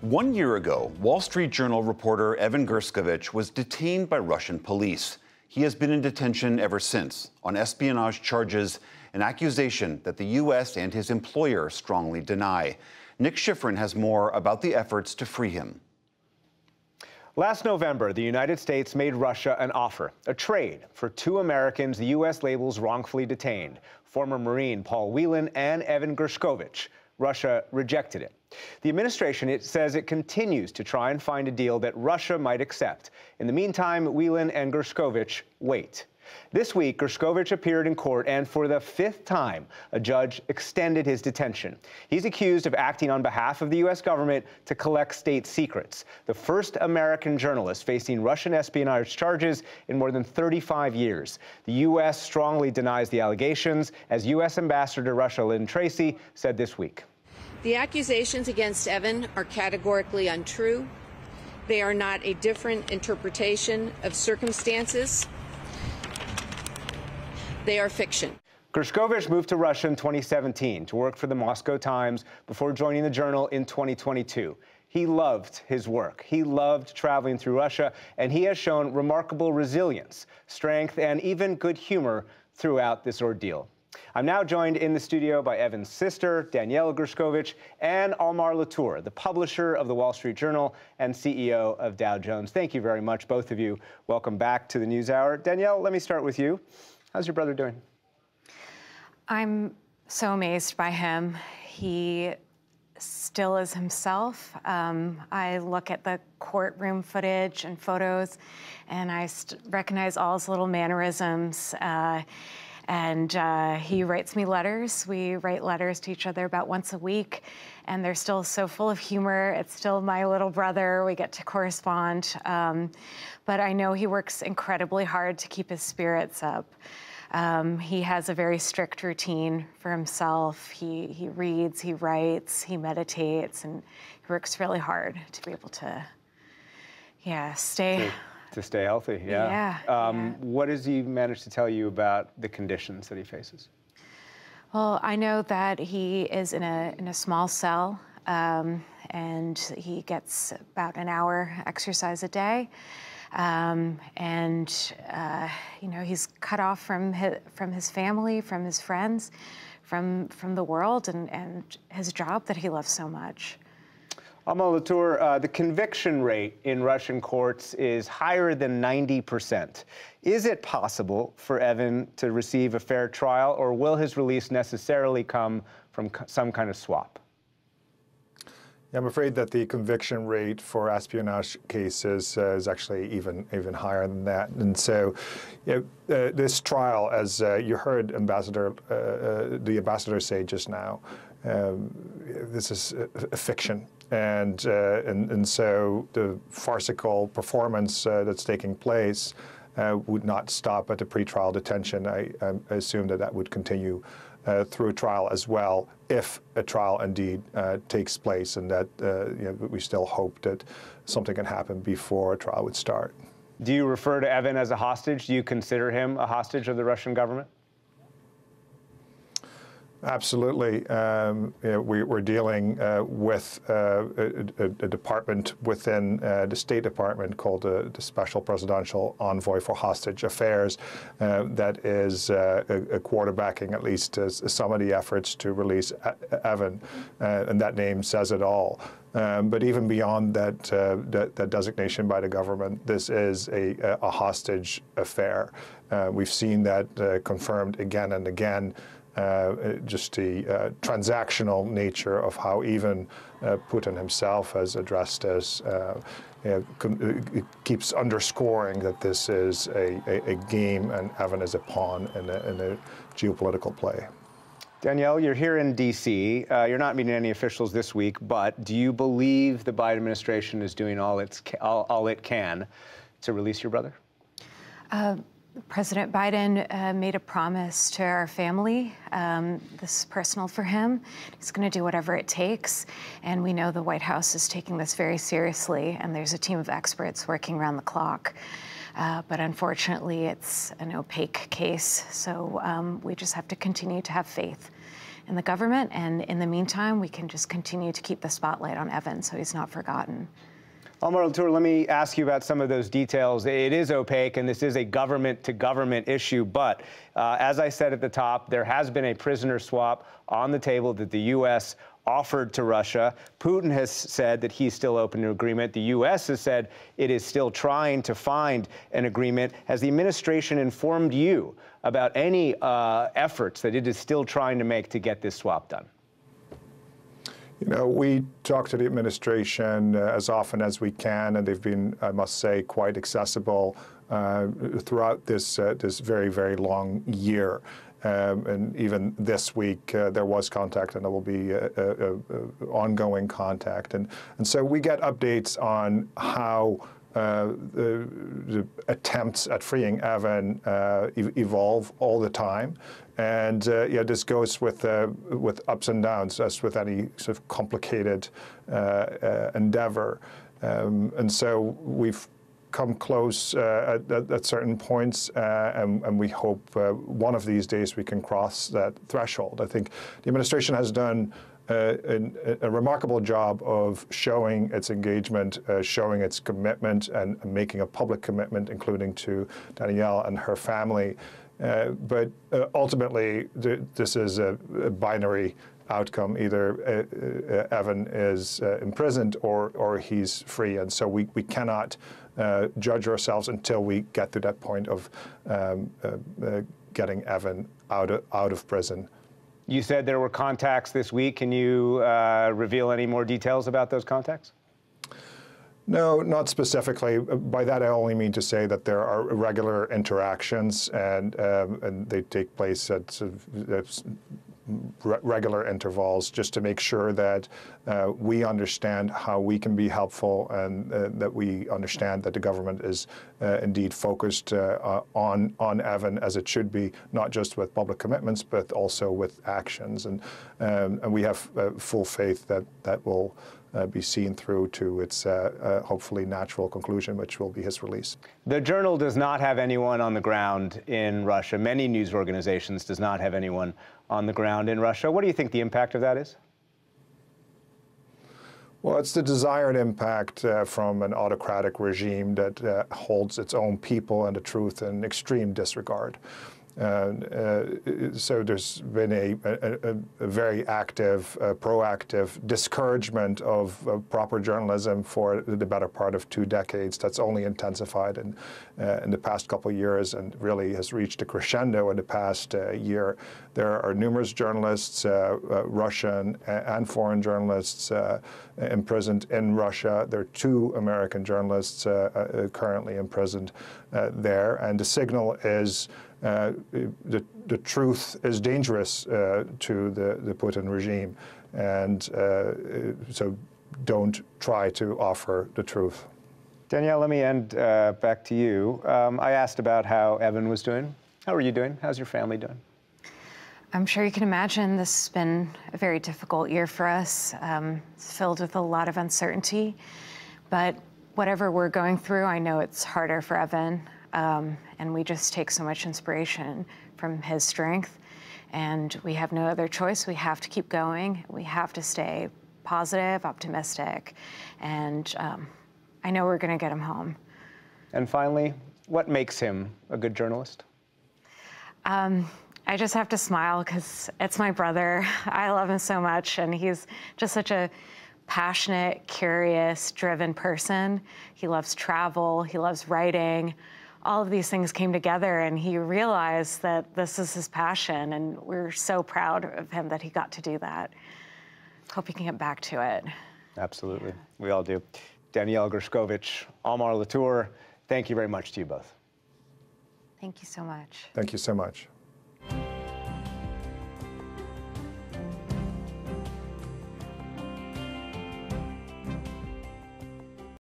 One year ago, Wall Street Journal reporter Evan Gershkovich was detained by Russian police. He has been in detention ever since on espionage charges, an accusation that the U.S. and his employer strongly deny. Nick Schifrin has more about the efforts to free him. Last November, the United States made Russia an offer, a trade, for two Americans the U.S. labels wrongfully detained, former Marine Paul Whelan and Evan Gershkovich. Russia rejected it. The administration it says it continues to try and find a deal that Russia might accept. In the meantime, Whelan and Gershkovich wait. This week, Gershkovich appeared in court, and for the fifth time, a judge extended his detention. He's accused of acting on behalf of the U.S. government to collect state secrets. The first American journalist facing Russian espionage charges in more than 35 years. The U.S. strongly denies the allegations, as U.S. Ambassador to Russia Lynn Tracy said this week. The accusations against Evan are categorically untrue. They are not a different interpretation of circumstances they are fiction. Gershkovich moved to Russia in 2017 to work for the Moscow Times before joining the Journal in 2022. He loved his work. He loved traveling through Russia, and he has shown remarkable resilience, strength, and even good humor throughout this ordeal. I'm now joined in the studio by Evan's sister, Danielle Gershkovich, and Almar Latour, the publisher of the Wall Street Journal and CEO of Dow Jones. Thank you very much, both of you. Welcome back to the NewsHour. Danielle, let me start with you. How's your brother doing? I'm so amazed by him. He still is himself. Um, I look at the courtroom footage and photos, and I recognize all his little mannerisms. Uh, and uh, he writes me letters. We write letters to each other about once a week, and they're still so full of humor. It's still my little brother. We get to correspond. Um, but I know he works incredibly hard to keep his spirits up. Um, he has a very strict routine for himself. He, he reads, he writes, he meditates, and he works really hard to be able to, yeah, stay. To, to stay healthy, yeah. Yeah, um, yeah. What does he manage to tell you about the conditions that he faces? Well, I know that he is in a, in a small cell, um, and he gets about an hour exercise a day. Um, and uh, you know he's cut off from his, from his family, from his friends, from from the world, and, and his job that he loves so much. Almar Latour, uh, the conviction rate in Russian courts is higher than 90 percent. Is it possible for Evan to receive a fair trial, or will his release necessarily come from some kind of swap? I'm afraid that the conviction rate for espionage cases uh, is actually even even higher than that. And so, you know, uh, this trial, as uh, you heard Ambassador uh, uh, the ambassador say just now, this is a, a fiction. And, uh, and and so the farcical performance that's taking place would not stop at the pretrial detention. I, I assume that that would continue uh, through a trial as well, if a trial indeed uh, takes place, and that uh, you know, we still hope that something can happen before a trial would start. Do you refer to Evan as a hostage? Do you consider him a hostage of the Russian government? Absolutely. Um, you know, we, are dealing uh, with uh, a, a, department within uh, the State Department called the, the, Special Presidential Envoy for Hostage Affairs uh, that is uh, quarterbacking at least some of the efforts to release Evan, uh, and that name says it all. Um, but even beyond that, that, that, designation by the government, this is a, a hostage affair. we've seen that confirmed again and again. Uh, just the uh, transactional nature of how even uh, Putin himself has addressed this. It keeps underscoring that this is a, a, a, game and Evan is a pawn in a, in a geopolitical play. Danielle, you're here in D.C. Uh, you're not meeting any officials this week, but do you believe the Biden administration is doing all, it's, all, all it can to release your brother? Uh, President Biden uh, made a promise to our family. Um, this is personal for him. He's going to do whatever it takes. And we know the White House is taking this very seriously, and there's a team of experts working around the clock. Uh, but unfortunately, it's an opaque case. So um, we just have to continue to have faith in the government. And in the meantime, we can just continue to keep the spotlight on Evan so he's not forgotten. Almar Latour, let me ask you about some of those details. It is opaque, and this is a government to government issue. But uh, as I said at the top, there has been a prisoner swap on the table that the U.S. offered to Russia. Putin has said that he's still open to agreement. The U.S. has said it is still trying to find an agreement. Has the administration informed you about any uh, efforts that it is still trying to make to get this swap done? You know, we talk to the administration uh, as often as we can, and they've been, I must say, quite accessible uh, throughout this uh, this very very long year. Um, and even this week, uh, there was contact, and there will be uh, uh, ongoing contact. And and so we get updates on how. Uh, the, the, attempts at freeing Evan uh, evolve all the time. And uh, yeah, this goes with with ups and downs, as with any sort of complicated endeavor. Um, and so we've come close uh, at, at, certain points, uh, and, and, we hope uh, one of these days we can cross that threshold. I think the administration has done a, a, remarkable job of showing its engagement, uh, showing its commitment, and, making a public commitment, including to Danielle and her family. Uh, but uh, ultimately, th this is a, a binary outcome. Either uh, uh, Evan is uh, imprisoned or, or he's free. And so we, we cannot judge ourselves until we get to that point of um, getting Evan out of, out of prison. You said there were contacts this week. Can you uh, reveal any more details about those contacts? No, not specifically. By that, I only mean to say that there are regular interactions, and um, and they take place at, at re regular intervals just to make sure that uh, we understand how we can be helpful and uh, that we understand that the government is uh, indeed focused uh, on on Evan as it should be, not just with public commitments but also with actions. And um, and we have uh, full faith that that will. Uh, be seen through to its uh, uh, hopefully natural conclusion, which will be his release. The Journal does not have anyone on the ground in Russia. Many news organizations does not have anyone on the ground in Russia. What do you think the impact of that is? Well, it's the desired impact uh, from an autocratic regime that uh, holds its own people and the truth in extreme disregard. Uh, so there's been a, a, a very active, uh, proactive discouragement of uh, proper journalism for the better part of two decades. That's only intensified in, uh, in the past couple of years and really has reached a crescendo in the past uh, year. There are numerous journalists, uh, Russian and foreign journalists, imprisoned in Russia. There are two American journalists currently imprisoned there, and the signal is uh, the, the truth is dangerous uh, to the, the Putin regime. And uh, so don't try to offer the truth. Danielle, let me end uh, back to you. Um, I asked about how Evan was doing. How are you doing? How's your family doing? I'm sure you can imagine this has been a very difficult year for us. Um, it's filled with a lot of uncertainty. But whatever we're going through, I know it's harder for Evan. Um, and we just take so much inspiration from his strength. And we have no other choice. We have to keep going. We have to stay positive, optimistic. And um, I know we're going to get him home. And finally, what makes him a good journalist? Um, I just have to smile because it's my brother. I love him so much, and he's just such a passionate, curious, driven person. He loves travel, he loves writing all of these things came together and he realized that this is his passion and we're so proud of him that he got to do that. Hope he can get back to it. Absolutely, we all do. Danielle Gershkovich, Almar Latour, thank you very much to you both. Thank you so much. Thank you so much.